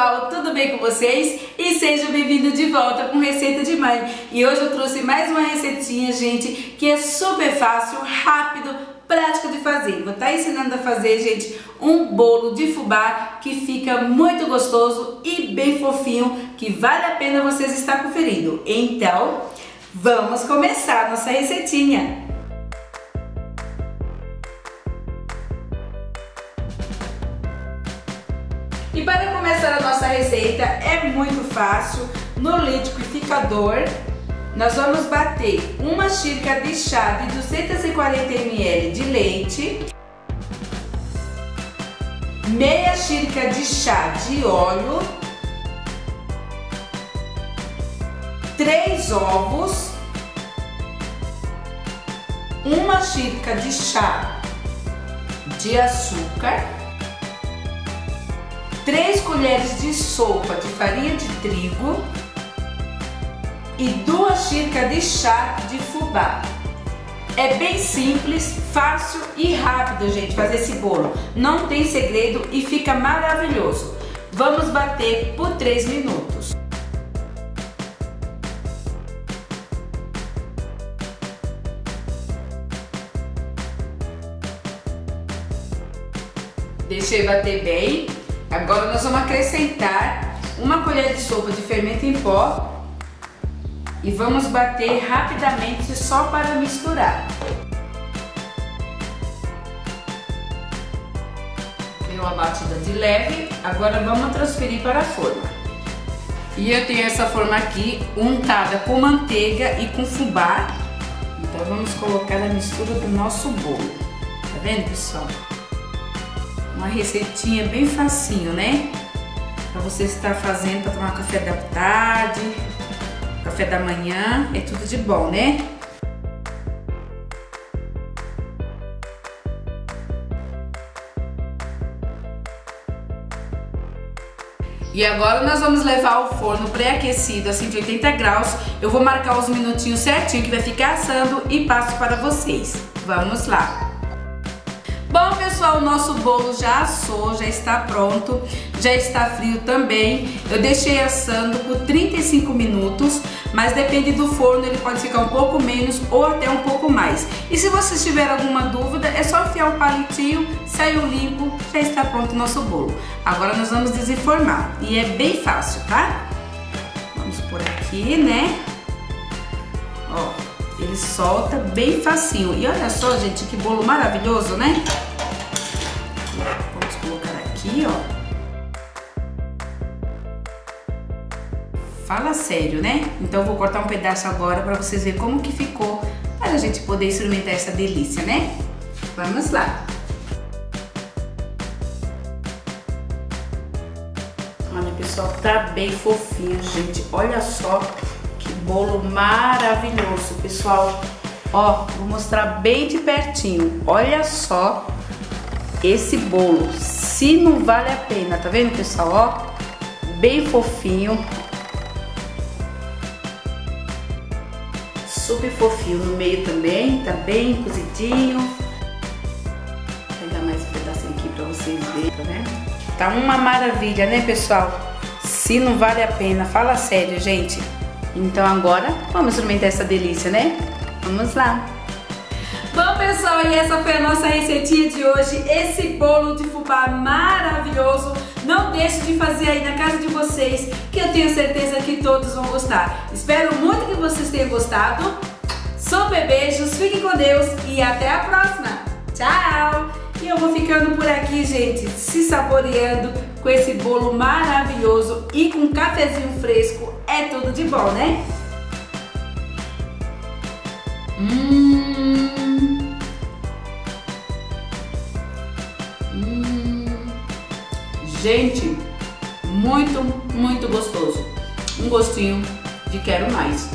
pessoal, tudo bem com vocês? E sejam bem-vindos de volta com Receita de Mãe. E hoje eu trouxe mais uma receitinha, gente, que é super fácil, rápido, prático de fazer. Vou estar tá ensinando a fazer, gente, um bolo de fubá que fica muito gostoso e bem fofinho, que vale a pena vocês estar conferindo. Então, vamos começar nossa receitinha. E para começar a nossa receita é muito fácil. No liquidificador, nós vamos bater uma xícara de chá de 240 ml de leite, meia xícara de chá de óleo, três ovos, uma xícara de chá de açúcar 3 colheres de sopa de farinha de trigo e 2 xícaras de chá de fubá. É bem simples, fácil e rápido, gente, fazer esse bolo. Não tem segredo e fica maravilhoso. Vamos bater por 3 minutos. Deixei bater bem Agora nós vamos acrescentar uma colher de sopa de fermento em pó e vamos bater rapidamente só para misturar. Deu uma batida de leve, agora vamos transferir para a forma. E eu tenho essa forma aqui untada com manteiga e com fubá. Então vamos colocar a mistura do nosso bolo. Tá vendo, pessoal? Uma receitinha bem facinho, né? Pra você estar fazendo para tomar café da tarde, café da manhã, é tudo de bom, né? E agora nós vamos levar ao forno pré-aquecido a 180 graus. Eu vou marcar os minutinhos certinho que vai ficar assando e passo para vocês. Vamos lá! Bom, pessoal, o nosso bolo já assou, já está pronto, já está frio também. Eu deixei assando por 35 minutos, mas depende do forno, ele pode ficar um pouco menos ou até um pouco mais. E se vocês tiverem alguma dúvida, é só enfiar o um palitinho, saiu limpo, já está pronto o nosso bolo. Agora nós vamos desenformar e é bem fácil, tá? Vamos por aqui, né? Ó, ele solta bem facinho. E olha só, gente, que bolo maravilhoso, né? Vamos colocar aqui, ó. Fala sério, né? Então eu vou cortar um pedaço agora para vocês verem como que ficou, para a gente poder experimentar essa delícia, né? Vamos lá. Olha, pessoal, tá bem fofinho, gente. Olha só bolo maravilhoso, pessoal. Ó, vou mostrar bem de pertinho. Olha só esse bolo. Se não vale a pena, tá vendo, pessoal? Ó, bem fofinho. Super fofinho no meio também, tá bem cozidinho. Vou pegar mais um pedacinho aqui pra vocês verem, tá vendo? Tá uma maravilha, né, pessoal? Se não vale a pena, fala sério, gente. Então agora vamos experimentar essa delícia, né? Vamos lá! Bom pessoal, e essa foi a nossa receitinha de hoje, esse bolo de fubá maravilhoso. Não deixe de fazer aí na casa de vocês, que eu tenho certeza que todos vão gostar. Espero muito que vocês tenham gostado. Super beijos, fiquem com Deus e até a próxima. Tchau! E eu vou ficando por aqui, gente, se saboreando com esse bolo maravilhoso e com um cafezinho fresco. É tudo de bom, né? Hum. Hum. Gente, muito, muito gostoso. Um gostinho de quero mais.